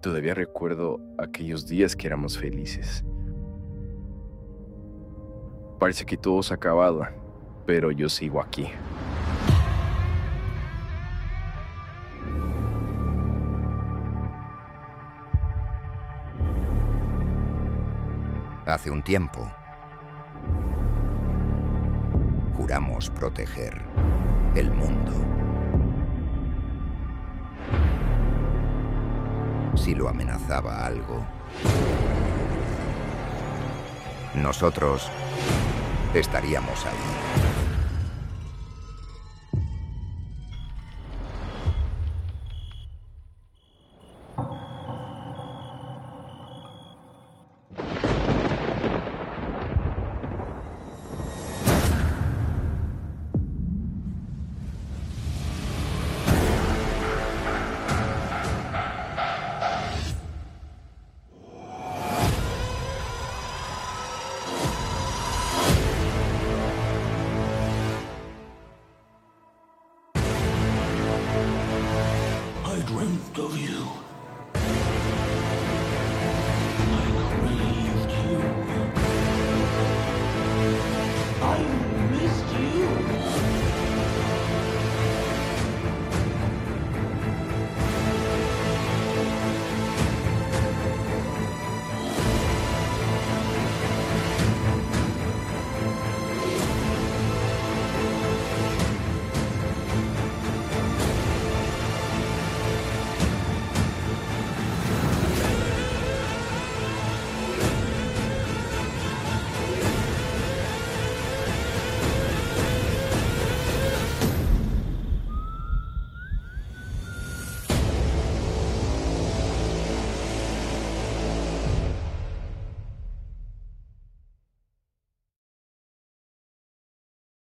Todavía recuerdo aquellos días que éramos felices. Parece que todo se ha acabado, pero yo sigo aquí. Hace un tiempo, juramos proteger el mundo. Si lo amenazaba algo, nosotros estaríamos ahí. I dreamt of you.